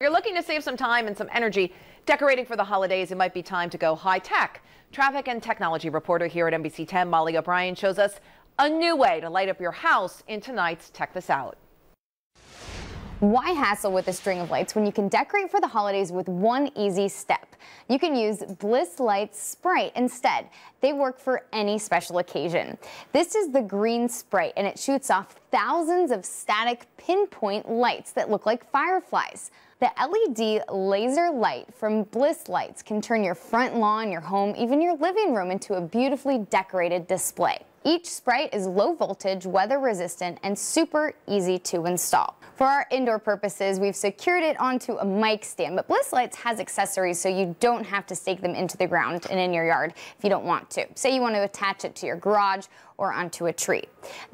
you're looking to save some time and some energy decorating for the holidays, it might be time to go high tech. Traffic and technology reporter here at NBC 10, Molly O'Brien, shows us a new way to light up your house in tonight's Tech This Out. Why hassle with a string of lights when you can decorate for the holidays with one easy step? You can use Bliss Lights Sprite instead. They work for any special occasion. This is the green Sprite and it shoots off thousands of static pinpoint lights that look like fireflies. The LED laser light from Bliss Lights can turn your front lawn, your home, even your living room into a beautifully decorated display. Each Sprite is low voltage, weather resistant, and super easy to install. For our indoor purposes, we've secured it onto a mic stand, but Bliss Lights has accessories so you don't have to stake them into the ground and in your yard if you don't want to. Say you want to attach it to your garage or onto a tree.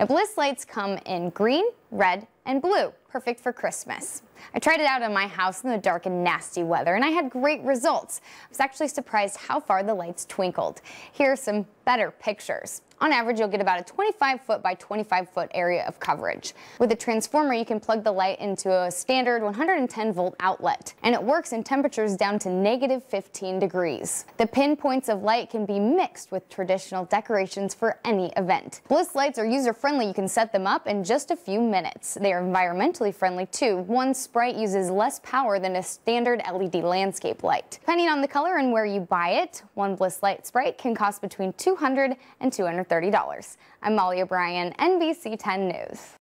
Now Bliss Lights come in green, red, and blue, perfect for Christmas. I tried it out in my house in the dark and nasty weather, and I had great results. I was actually surprised how far the lights twinkled. Here are some better pictures. On average, you'll get about a 25 foot by 25 foot area of coverage. With a transformer, you can plug the light into a standard 110 volt outlet, and it works in temperatures down to negative 15 degrees. The pinpoints of light can be mixed with traditional decorations for any event. Bliss lights are user friendly. You can set them up in just a few minutes. They are environmentally friendly too. One Sprite uses less power than a standard LED landscape light. Depending on the color and where you buy it, one Bliss Light Sprite can cost between $200 and $230. I'm Molly O'Brien, NBC 10 News.